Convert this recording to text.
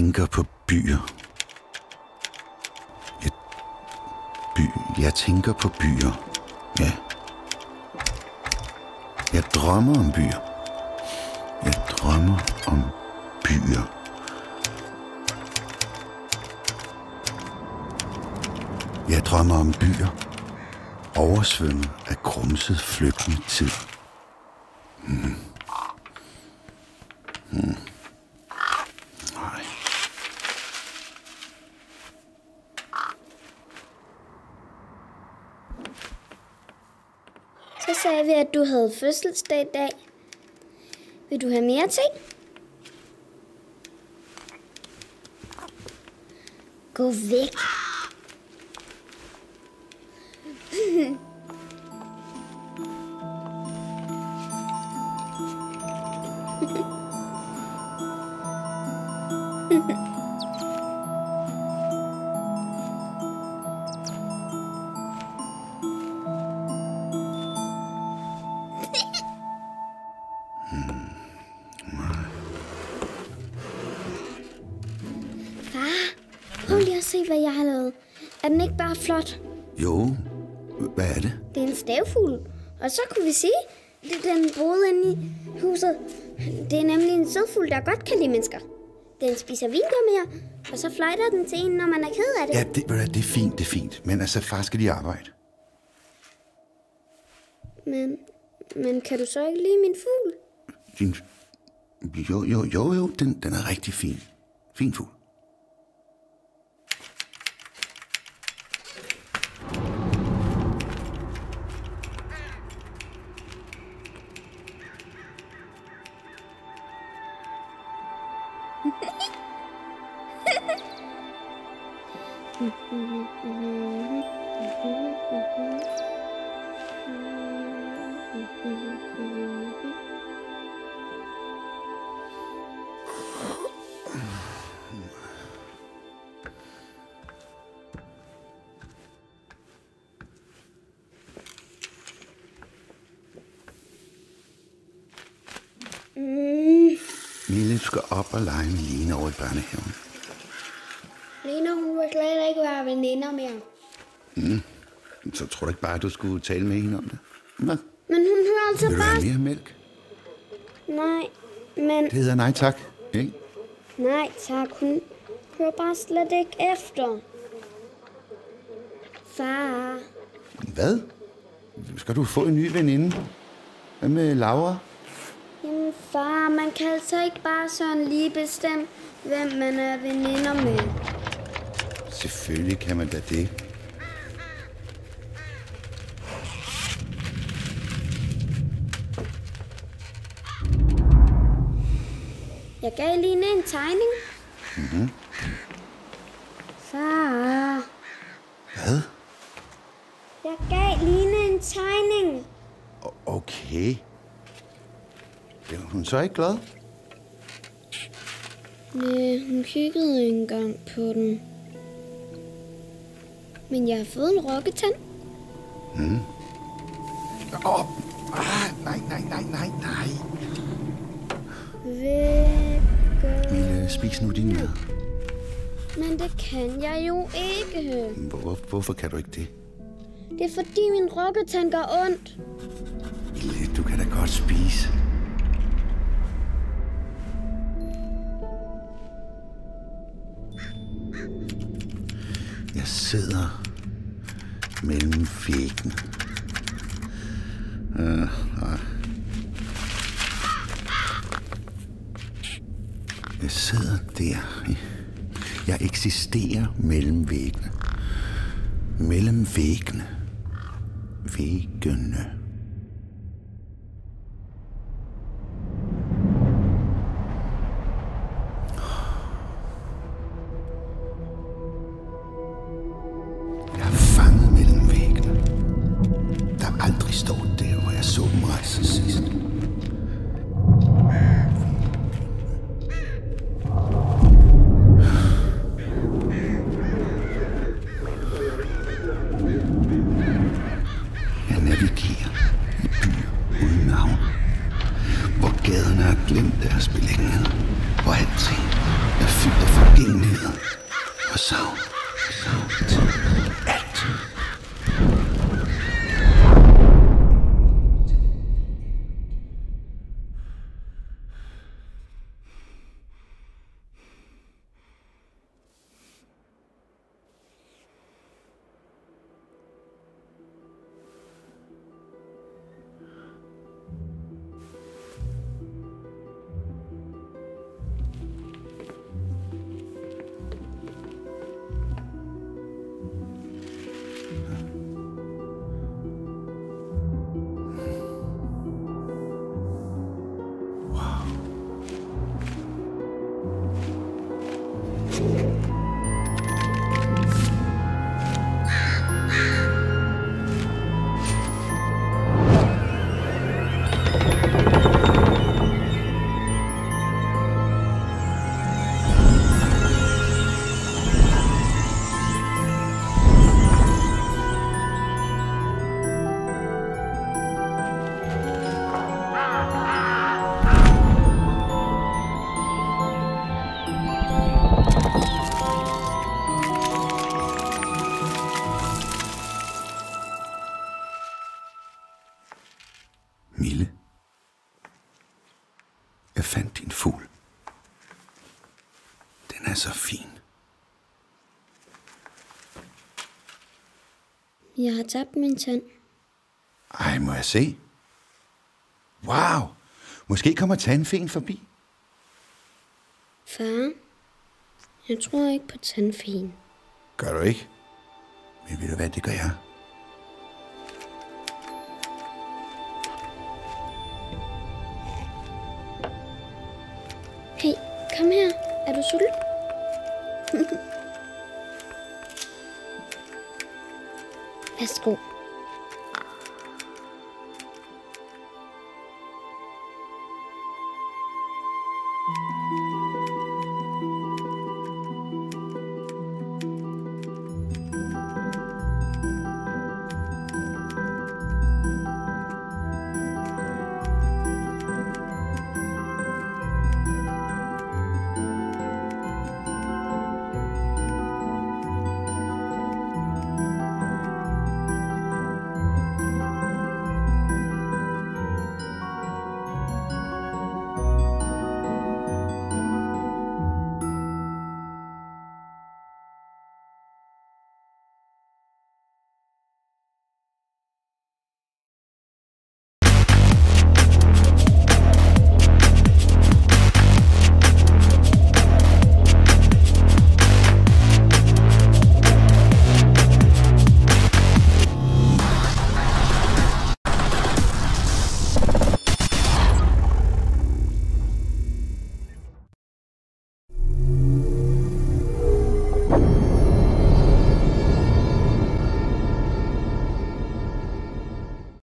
tænker på byer. Jeg, by, jeg tænker på byer. Ja. Jeg drømmer om byer. Jeg drømmer om byer. Jeg drømmer om byer, oversvømmet af grumset flygtende tid. Mm. Så sagde vi, at du havde fødselsdag i dag. Vil du have mere ting? Gå væk. Den ikke bare flot? Jo, hvad er det? Det er en stavfugl. Og så kunne vi se, at den boede inde i huset. Det er nemlig en sødfugl, der godt kan lide mennesker. Den spiser vingummier, og så fløjter den til en, når man er ked af det. Ja, det, det er fint, det er fint. Men altså, far skal lige arbejde. Men, men kan du så ikke lide min fugl? Din... Jo, jo, jo, jo, den, den er rigtig fin. Fin fugl. Mm-hmm. Mille, skal op og lege med Line over i børnehaven. Lena, hun vil slet ikke være veninder mere. Så tror du ikke bare, at du skulle tale med hende om det? Hvad? Men hun hører altså Vil du bare... have mere mælk? Nej, men Det hedder nej tak, ikke? nej tak, hun hører bare slet ikke efter. Far, Hvad? Skal du få en ny veninde? Hvad med Laura? Far, man kan altså ikke bare sådan lige bestemme, hvem man er veninder med. Selvfølgelig kan man da det. Jeg gav Line en tegning. Mm-hmm. Far, Hvad? jeg gav Line en tegning. O- Okay. Er hun så ikke glad? Nej, hun kiggede ikke engang på den. Men jeg har fået en rokketand. Åh, oh, ah, nej, nej, nej, nej, nej. Væk. Mille, spis nu din mad. Men det kan jeg jo ikke. Hvor, hvorfor kan du ikke det? Det er fordi min rokketand gør ondt. Mille, du kan da godt spise. Jeg sidder mellem væggene. Uh, øh, nej. Jeg sidder der. Jeg eksisterer mellem væggene. Mellem væggene. Væggene. Aldrig står der, hvor jeg så dem rejse sidst. Jeg navigerer i byer uden navn. Hvor gaderne har glemt deres beliggenhed. Hvor alting er fyldt af forgængelse. savn. Savn Den er så fin. Jeg har tabt min tand. Ej, må jeg se? Wow! Måske kommer tandfen forbi. Far, jeg tror ikke på tandfen. Gør du ikke? Men ved du hvad, det gør jeg. Hey, kom her. Er du sulten? Let's go.